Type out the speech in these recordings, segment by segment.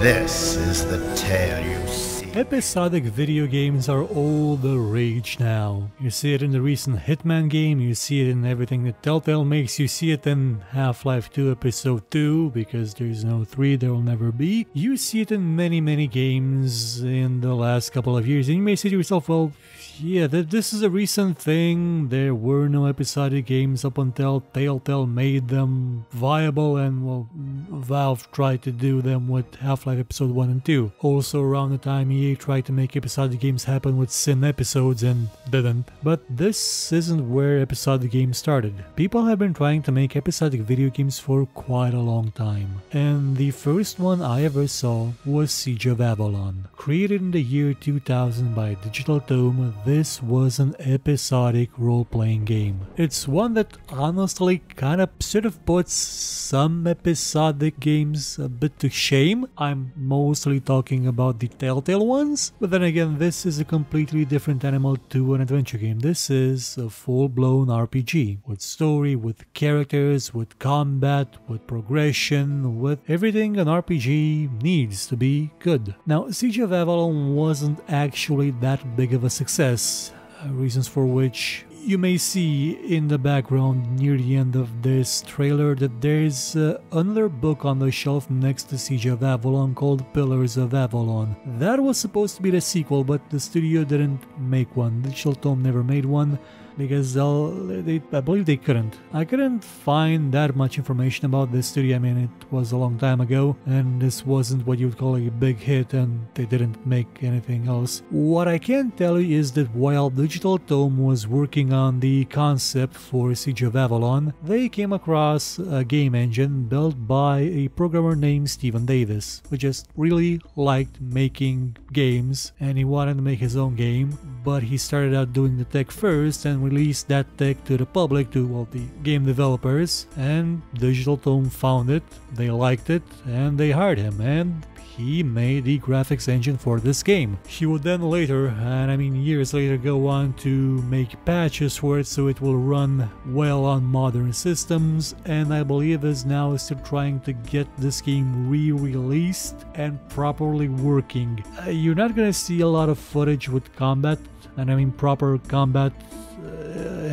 This is the tale you. Episodic video games are all the rage now. You see it in the recent Hitman game, you see it in everything that Telltale makes, you see it in Half-Life 2 Episode 2, because there's no 3, there will never be. You see it in many, many games in the last couple of years, and you may say to yourself, well, yeah, th this is a recent thing. There were no episodic games up until Telltale made them viable, and well, Valve tried to do them with Half-Life Episode 1 and 2. Also, around the time EA tried to make episodic games happen with sim episodes and didn't. But this isn't where episodic games started. People have been trying to make episodic video games for quite a long time. And the first one I ever saw was Siege of Avalon. Created in the year 2000 by Digital Tome, this was an episodic role-playing game. It's one that honestly kind of sort of puts some episodic games a bit to shame. I'm mostly talking about the Telltale ones, but then again this is a completely different animal to an adventure game. This is a full-blown RPG with story, with characters, with combat, with progression, with everything an RPG needs to be good. Now Siege of Avalon wasn't actually that big of a success uh, reasons for which you may see in the background near the end of this trailer that there's uh, another book on the shelf next to Siege of Avalon called Pillars of Avalon. That was supposed to be the sequel, but the studio didn't make one. Digital Tome never made one because they, I believe they couldn't. I couldn't find that much information about this studio. I mean, it was a long time ago, and this wasn't what you would call a big hit, and they didn't make anything else. What I can tell you is that while Digital Tome was working on the concept for Siege of Avalon, they came across a game engine built by a programmer named Stephen Davis, who just really liked making games, and he wanted to make his own game, but he started out doing the tech first and released that tech to the public, to well, the game developers, and Digital Tome found it, they liked it, and they hired him, and he made the graphics engine for this game. He would then later, and I mean years later, go on to make patches for it so it will run well on modern systems, and I believe is now still trying to get this game re-released and properly working. Uh, you're not gonna see a lot of footage with combat, and I mean proper combat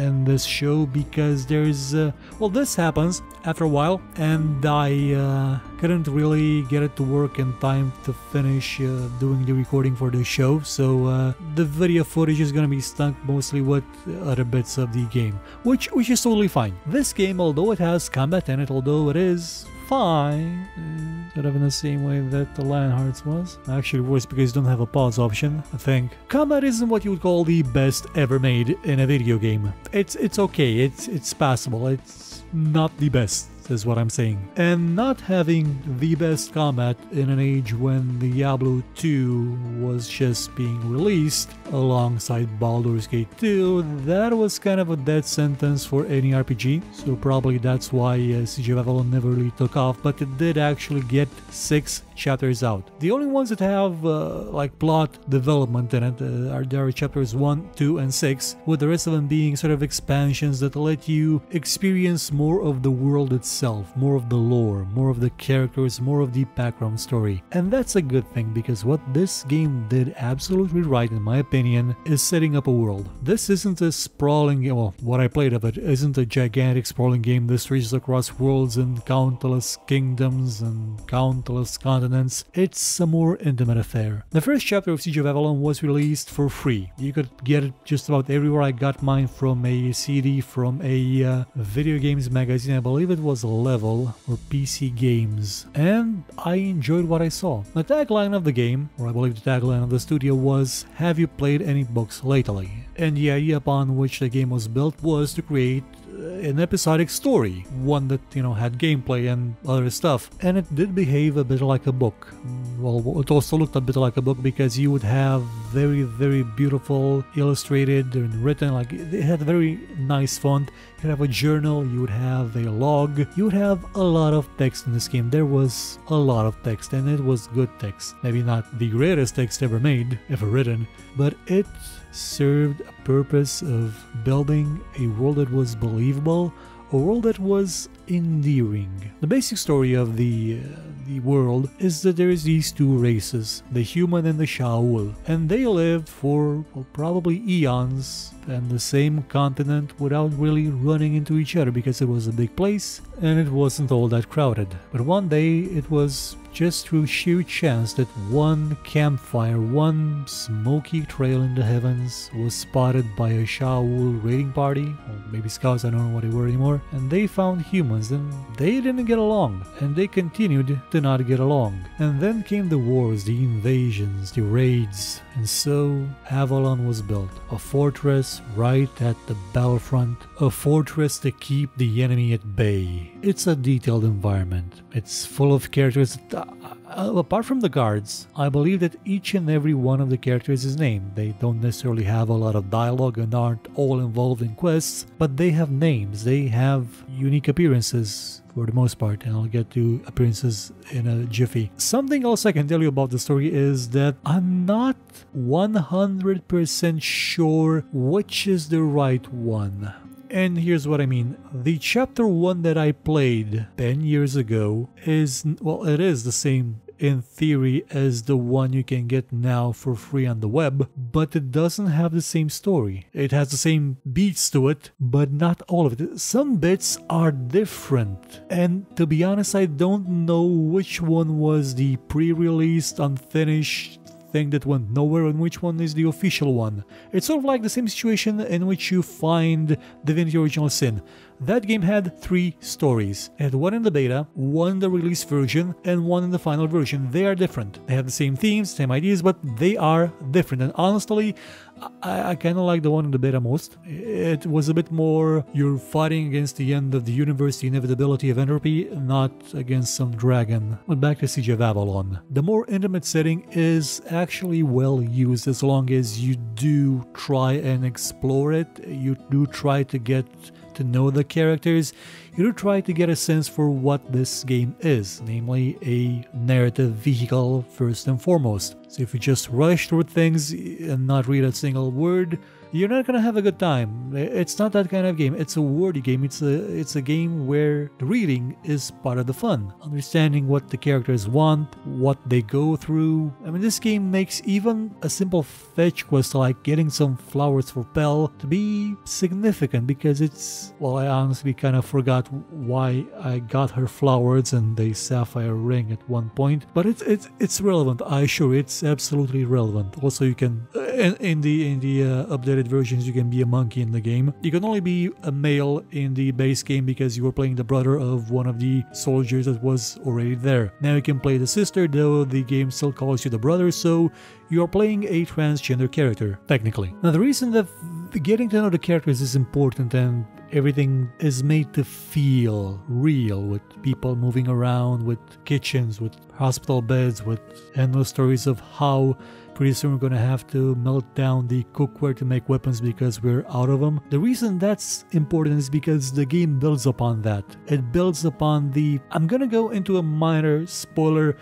in this show because there's uh, well this happens after a while and I uh, couldn't really get it to work in time to finish uh, doing the recording for the show. So uh, the video footage is gonna be stuck mostly with other bits of the game which which is totally fine. This game although it has combat in it although it is fine. Sort of in the same way that the Lionhearts was. Actually worse because you don't have a pause option, I think. Combat isn't what you would call the best ever made in a video game. It's it's okay, it's it's passable, it's not the best is what I'm saying. And not having the best combat in an age when Diablo 2 was just being released alongside Baldur's Gate 2, that was kind of a dead sentence for any RPG, so probably that's why uh, Siege of Avalon never really took off, but it did actually get 6 chapters out. The only ones that have uh, like plot development in it uh, are there are chapters 1, 2 and 6, with the rest of them being sort of expansions that let you experience more of the world itself, more of the lore, more of the characters, more of the background story. And that's a good thing because what this game did absolutely right in my opinion is setting up a world. This isn't a sprawling game, well what I played of it isn't a gigantic sprawling game that stretches across worlds and countless kingdoms and countless continents continents, it's a more intimate affair. The first chapter of Siege of Avalon was released for free. You could get it just about everywhere. I got mine from a CD from a uh, video games magazine. I believe it was Level or PC Games. And I enjoyed what I saw. The tagline of the game, or I believe the tagline of the studio was, Have you played any books lately? And the idea upon which the game was built was to create Uh, an episodic story, one that, you know, had gameplay and other stuff. And it did behave a bit like a book. Well, it also looked a bit like a book because you would have very, very beautiful, illustrated and written, like it had a very nice font. You would have a journal, you would have a log, you would have a lot of text in this game. There was a lot of text and it was good text. Maybe not the greatest text ever made, ever written, but it served a purpose of building a world that was believable, a world that was endearing. The basic story of the uh, the world is that there is these two races, the human and the Shaul, and they lived for well, probably eons on the same continent without really running into each other because it was a big place and it wasn't all that crowded. But one day it was just through sheer chance that one campfire, one smoky trail in the heavens was spotted by a Shaul raiding party, or maybe scouts, I don't know what they were anymore, and they found humans and they didn't get along, and they continued to not get along. And then came the wars, the invasions, the raids, and so Avalon was built, a fortress right at the battlefront, a fortress to keep the enemy at bay. It's a detailed environment. It's full of characters. Uh, uh, apart from the guards, I believe that each and every one of the characters is named. They don't necessarily have a lot of dialogue and aren't all involved in quests, but they have names. They have unique appearances for the most part, and I'll get to appearances in a jiffy. Something else I can tell you about the story is that I'm not 100% sure which is the right one. And here's what I mean. The chapter 1 that I played 10 years ago is, well, it is the same in theory as the one you can get now for free on the web, but it doesn't have the same story. It has the same beats to it, but not all of it. Some bits are different. And to be honest, I don't know which one was the pre-released unfinished thing that went nowhere and which one is the official one. It's sort of like the same situation in which you find Divinity Original Sin. That game had three stories. It had one in the beta, one in the release version, and one in the final version. They are different. They have the same themes, same ideas, but they are different. And honestly, I, I kind of like the one in the beta most. It was a bit more you're fighting against the end of the universe, the inevitability of entropy, not against some dragon. But back to Siege of Avalon. The more intimate setting is actually well used as long as you do try and explore it. You do try to get to know the characters, you try to get a sense for what this game is, namely a narrative vehicle first and foremost. So if you just rush through things and not read a single word, you're not gonna have a good time. It's not that kind of game. It's a wordy game. It's a it's a game where the reading is part of the fun. Understanding what the characters want, what they go through. I mean, this game makes even a simple fetch quest like getting some flowers for Pell to be significant because it's well, I honestly kind of forgot why I got her flowers and the sapphire ring at one point, but it's it's it's relevant. I assure you, it's absolutely relevant. Also, you can in, in the in the uh, updated versions you can be a monkey in the game. You can only be a male in the base game because you were playing the brother of one of the soldiers that was already there. Now you can play the sister though the game still calls you the brother so you are playing a transgender character, technically. Now the reason that getting to know the characters is important and everything is made to feel real with people moving around, with kitchens, with hospital beds, with endless stories of how Pretty soon we're gonna have to melt down the cookware to make weapons because we're out of them. The reason that's important is because the game builds upon that. It builds upon the... I'm gonna go into a minor spoiler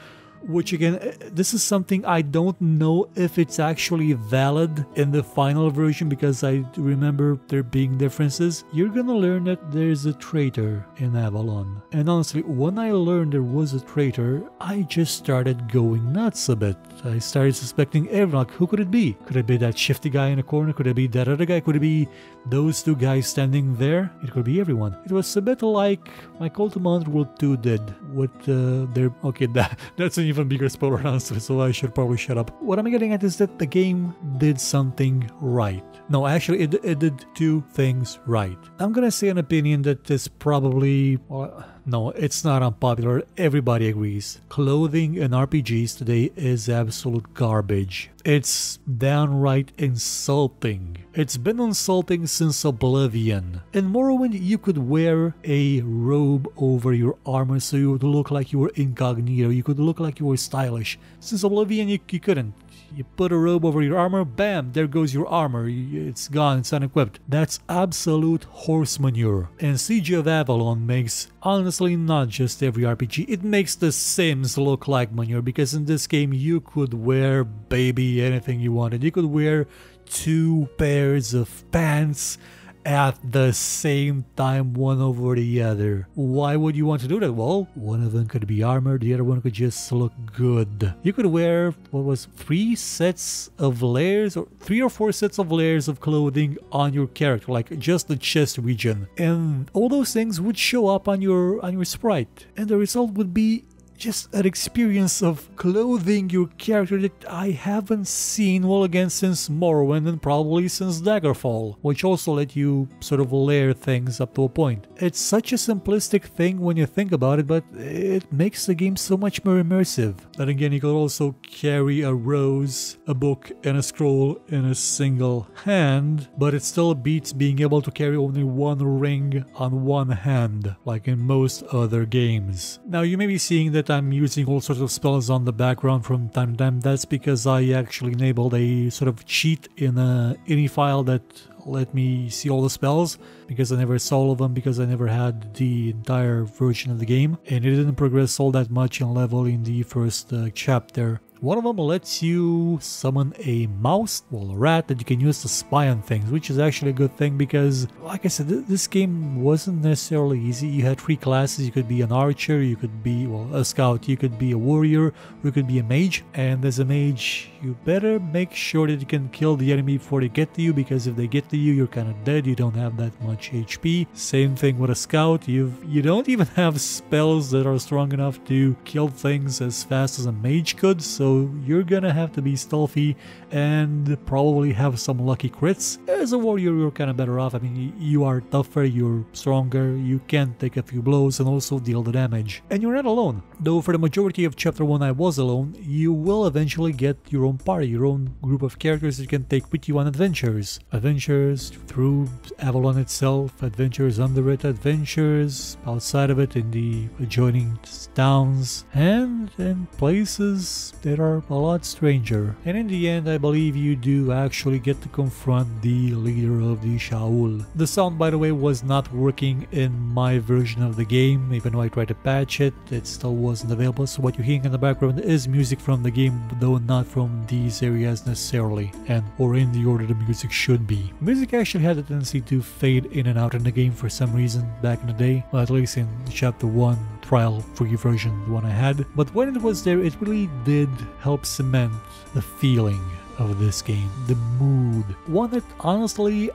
which again, eh, this is something I don't know if it's actually valid in the final version because I remember there being differences. You're gonna learn that there's a traitor in Avalon. And honestly, when I learned there was a traitor, I just started going nuts a bit. I started suspecting everyone. Like, who could it be? Could it be that shifty guy in the corner? Could it be that other guy? Could it be those two guys standing there? It could be everyone. It was a bit like my Call to World 2 did with uh, their... Okay, that, that's an even bigger spoiler announcement, so I should probably shut up. What I'm getting at is that the game did something right. No, actually, it, it did two things right. I'm gonna say an opinion that is probably... Well, no, it's not unpopular. Everybody agrees. Clothing in RPGs today is absolute garbage. It's downright insulting. It's been insulting since Oblivion. In Morrowind, you could wear a robe over your armor so you would look like you were incognito. You could look like you were stylish. Since Oblivion, you, you couldn't. You put a robe over your armor, bam, there goes your armor. It's gone, it's unequipped. That's absolute horse manure. And Siege of Avalon makes, honestly, not just every RPG, it makes The Sims look like manure because in this game you could wear baby anything you wanted. You could wear two pairs of pants at the same time, one over the other. Why would you want to do that? Well, one of them could be armored, the other one could just look good. You could wear, what was, three sets of layers, or three or four sets of layers of clothing on your character, like just the chest region. And all those things would show up on your on your sprite. And the result would be just an experience of clothing your character that I haven't seen well again since Morrowind and probably since Daggerfall, which also let you sort of layer things up to a point. It's such a simplistic thing when you think about it, but it makes the game so much more immersive. Then again, you could also carry a rose, a book, and a scroll in a single hand, but it still beats being able to carry only one ring on one hand, like in most other games. Now, you may be seeing that I'm using all sorts of spells on the background from time to time. That's because I actually enabled a sort of cheat in a ini file that let me see all the spells because I never saw all of them because I never had the entire version of the game and it didn't progress all that much in level in the first uh, chapter. One of them lets you summon a mouse, well a rat that you can use to spy on things, which is actually a good thing because, like I said, th this game wasn't necessarily easy. You had three classes, you could be an archer, you could be, well, a scout, you could be a warrior, you could be a mage, and as a mage, you better make sure that you can kill the enemy before they get to you because if they get to you, you're kind of dead, you don't have that much HP. Same thing with a scout, you you don't even have spells that are strong enough to kill things as fast as a mage could, so you're gonna have to be stealthy and probably have some lucky crits. As a warrior, you're kind of better off. I mean, you are tougher, you're stronger, you can take a few blows and also deal the damage. And you're not alone. Though for the majority of Chapter 1 I was alone, you will eventually get your own party, your own group of characters that you can take with you on adventures. Adventures through Avalon itself, adventures under it, adventures outside of it in the adjoining towns, and in places that are a lot stranger. And in the end, I believe you do actually get to confront the leader of the Shaul. The sound, by the way, was not working in my version of the game, even though I tried to patch it, it still wasn't available. So what you're hearing in the background is music from the game, though not from these areas necessarily, and or in the order the music should be. Music actually had a tendency to fade in and out in the game for some reason back in the day, well, at least in chapter 1 trial free version, the one I had. But when it was there, it really did help cement the feeling of this game, the mood. One that honestly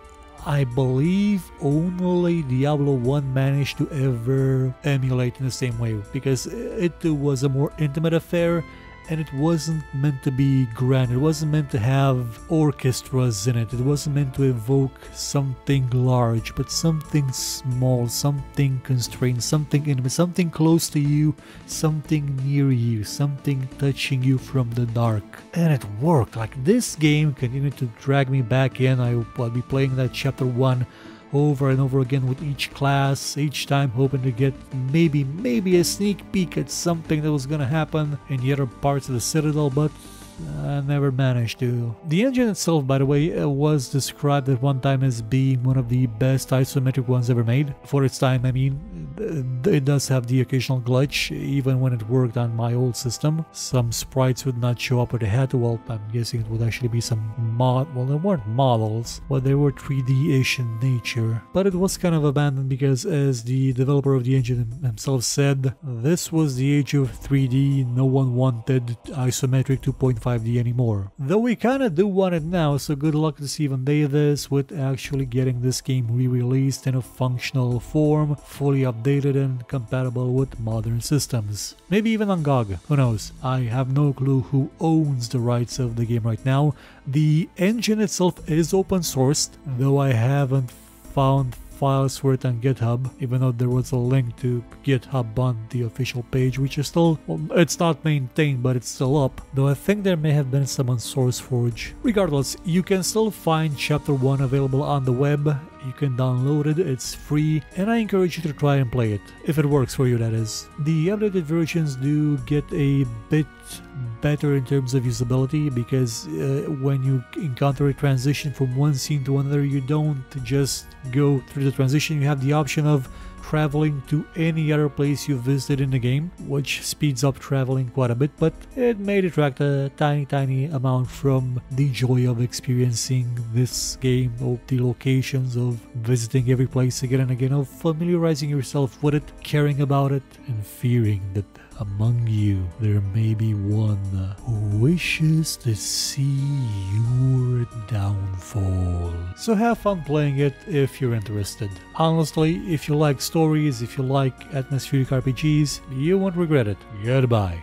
I believe only Diablo 1 managed to ever emulate in the same way because it was a more intimate affair and it wasn't meant to be grand. It wasn't meant to have orchestras in it. It wasn't meant to evoke something large, but something small, something constrained, something intimate, something close to you, something near you, something touching you from the dark. And it worked. Like this game continued to drag me back in. I, I'll be playing that chapter 1 over and over again with each class, each time hoping to get maybe, maybe a sneak peek at something that was gonna happen in the other parts of the Citadel, but I never managed to. The engine itself, by the way, uh, was described at one time as being one of the best isometric ones ever made. For its time, I mean, it does have the occasional glitch, even when it worked on my old system. Some sprites would not show up they had to, well, I'm guessing it would actually be some mod, well, they weren't models, but they were 3D-ish in nature. But it was kind of abandoned because, as the developer of the engine himself said, this was the age of 3D, no one wanted isometric 2.5 5D anymore. Though we kinda do want it now, so good luck to Stephen Davis with actually getting this game re-released in a functional form, fully updated and compatible with modern systems. Maybe even on GOG, who knows. I have no clue who owns the rights of the game right now. The engine itself is open sourced, though I haven't found files for it on GitHub, even though there was a link to GitHub on the official page, which is still, well, it's not maintained, but it's still up, though I think there may have been some on SourceForge. Regardless, you can still find Chapter 1 available on the web, you can download it, it's free, and I encourage you to try and play it, if it works for you that is. The updated versions do get a bit better in terms of usability because uh, when you encounter a transition from one scene to another you don't just go through the transition you have the option of traveling to any other place you visited in the game, which speeds up traveling quite a bit, but it may detract a tiny, tiny amount from the joy of experiencing this game, of the locations, of visiting every place again and again, of familiarizing yourself with it, caring about it, and fearing that among you there may be one who wishes to see your downfall. So have fun playing it if you're interested. Honestly, if you like stories, if you like atmospheric RPGs, you won't regret it. Goodbye.